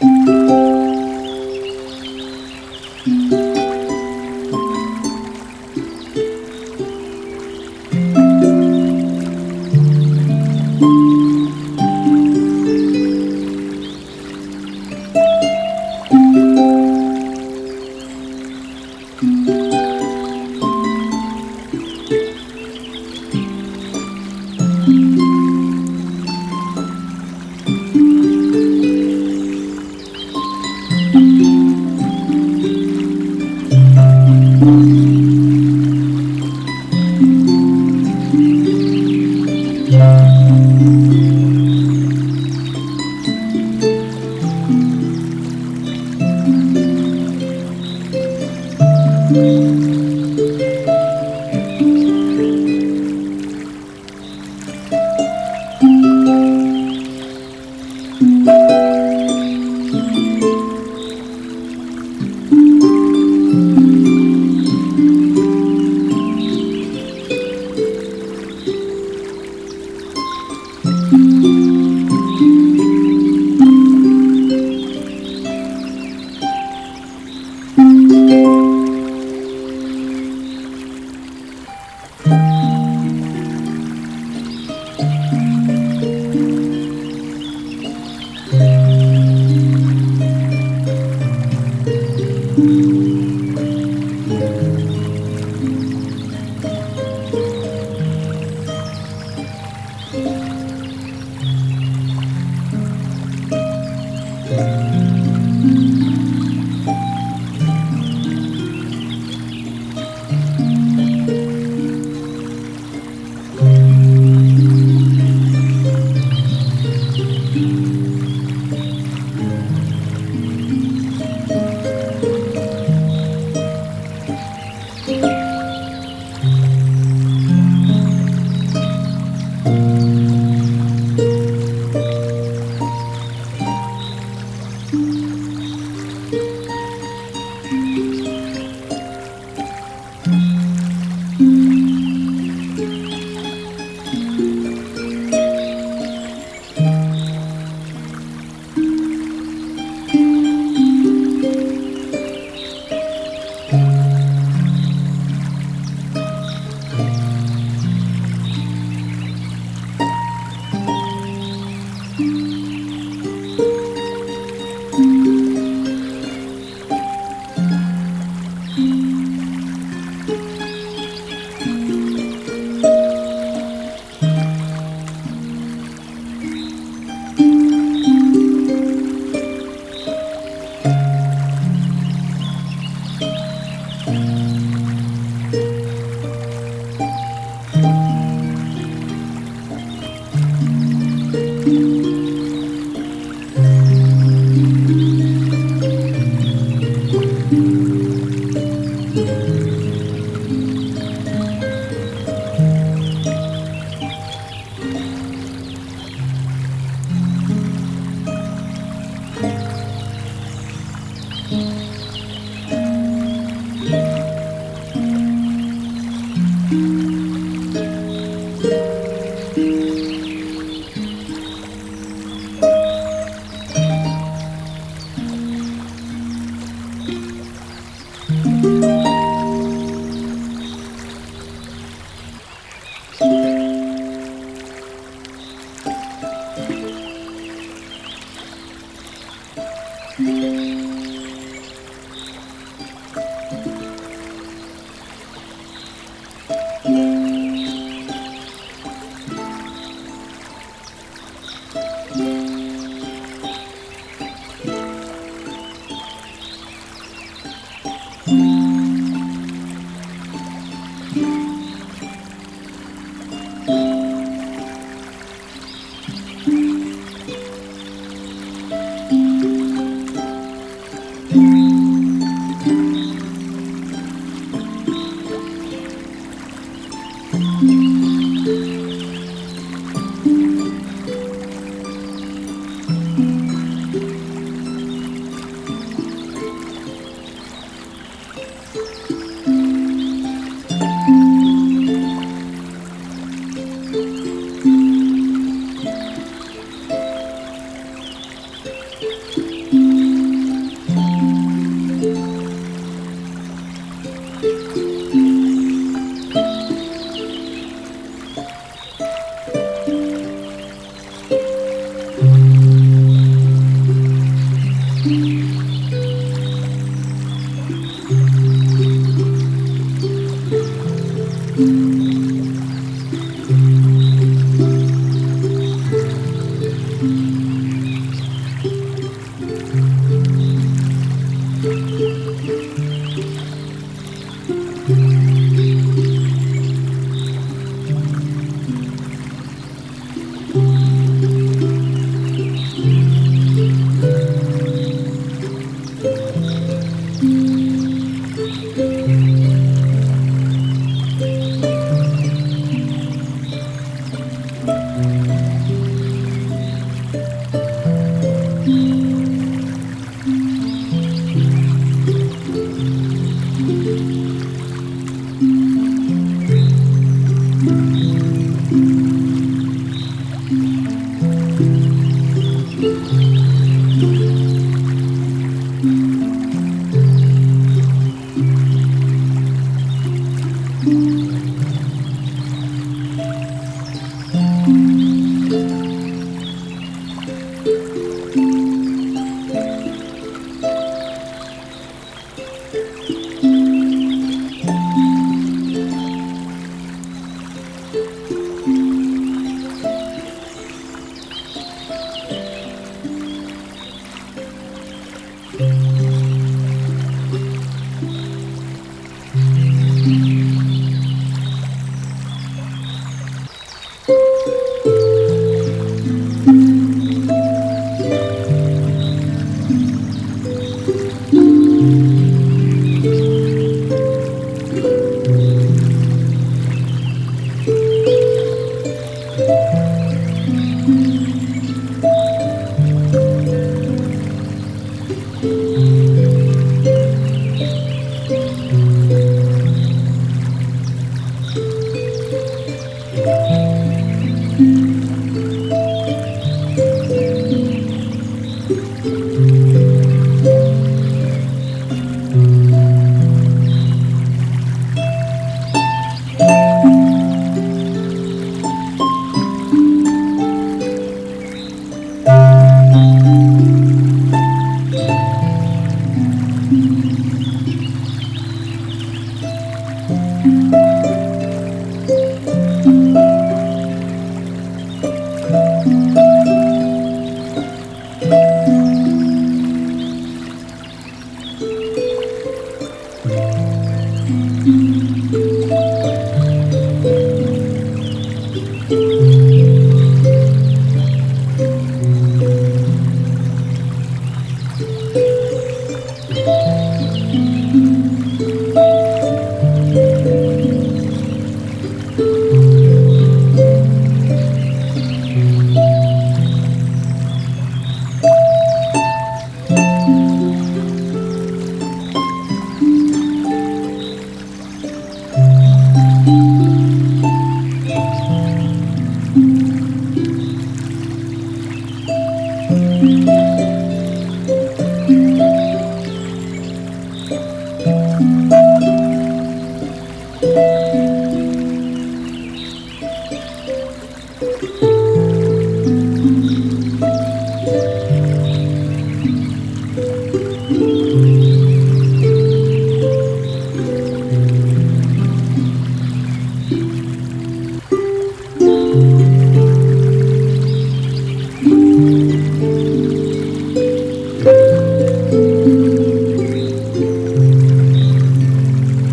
Música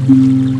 Mm-hmm.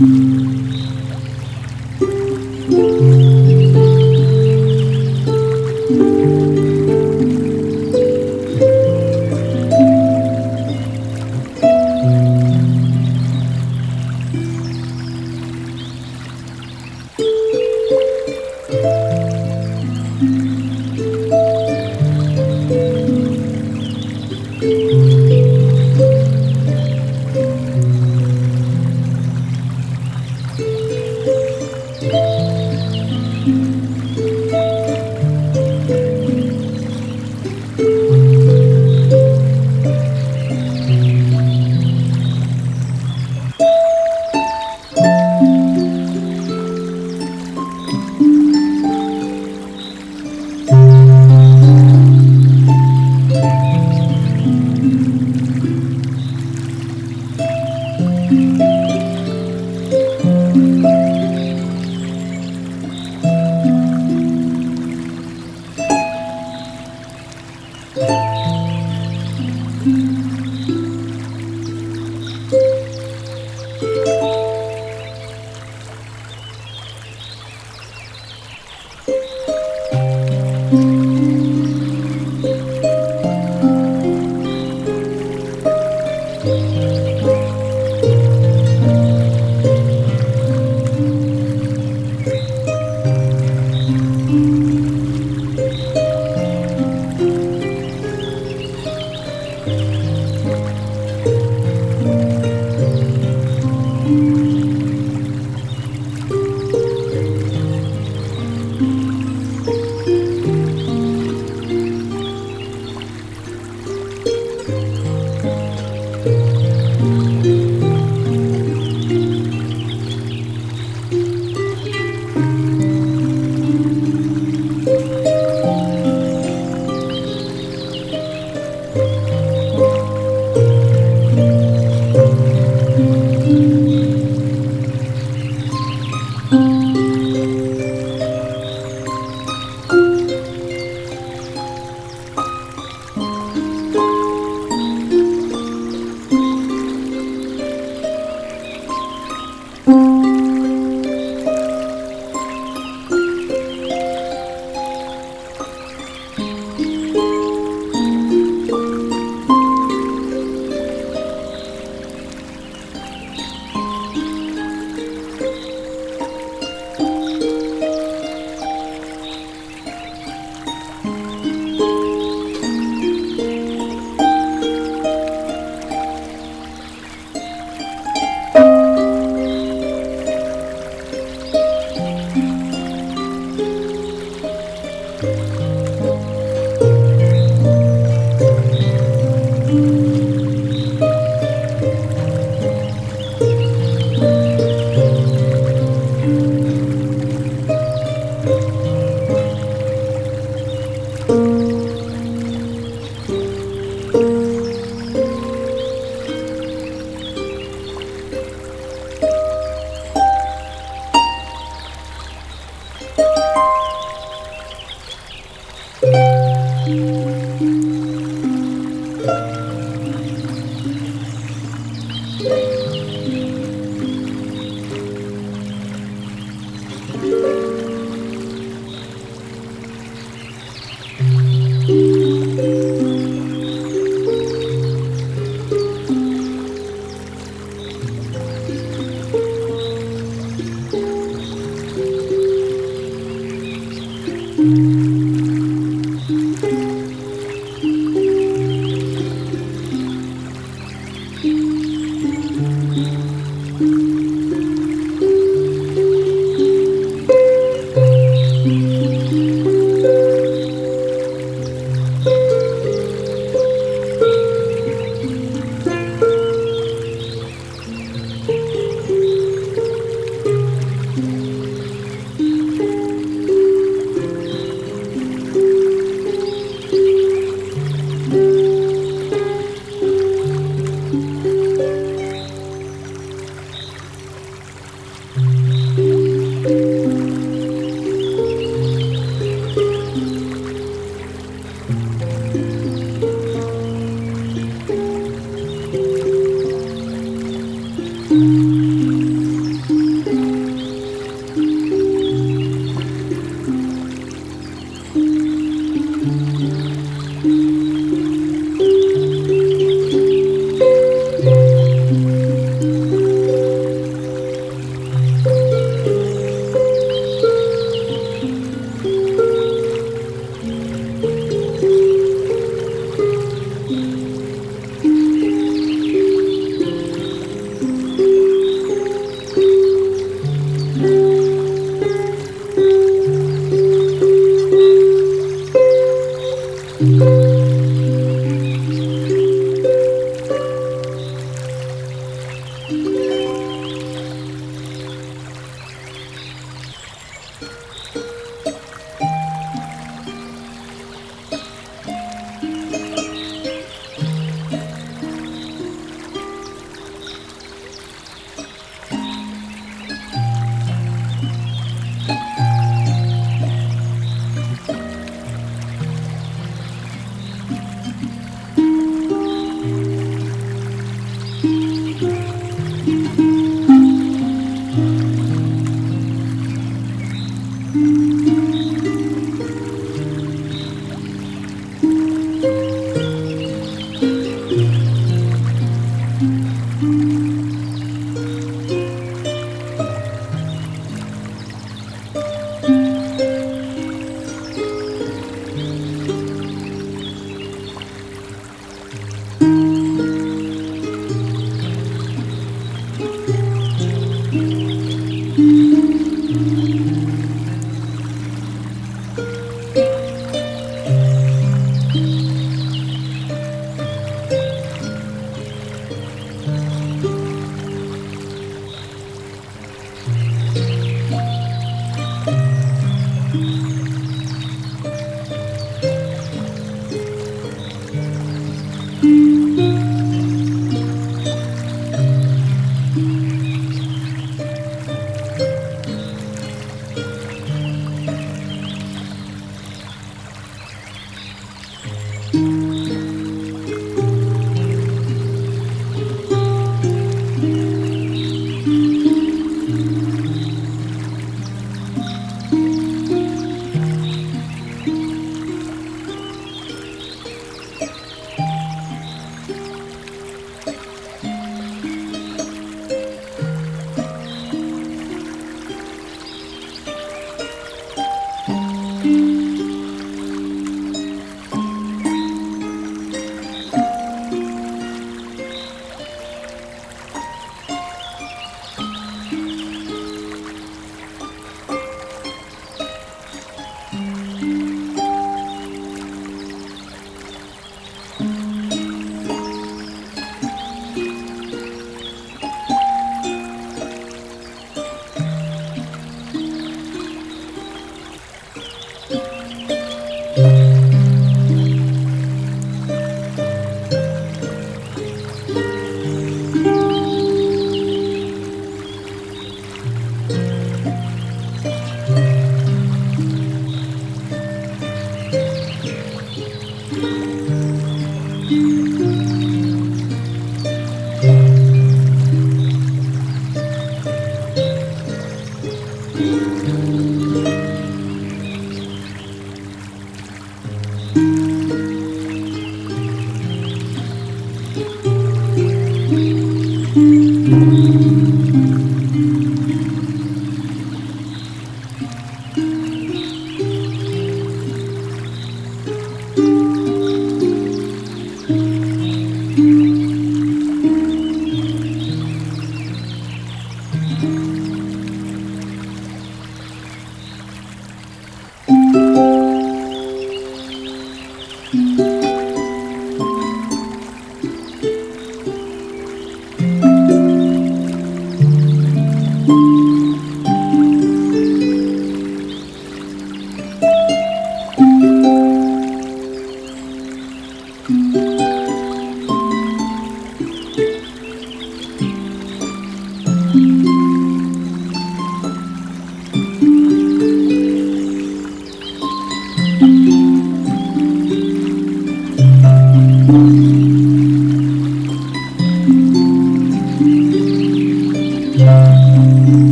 Mm-hmm.